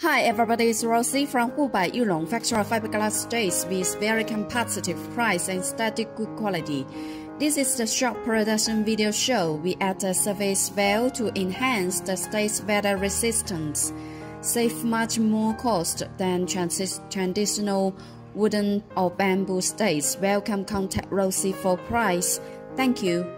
Hi everybody, it's Rosie from Hubei Yulong Factory of Fiberglass Stakes with very competitive price and steady good quality. This is the short production video show. We add a surface veil to enhance the stakes' weather resistance. Save much more cost than traditional wooden or bamboo stakes. Welcome contact Rosie for price. Thank you.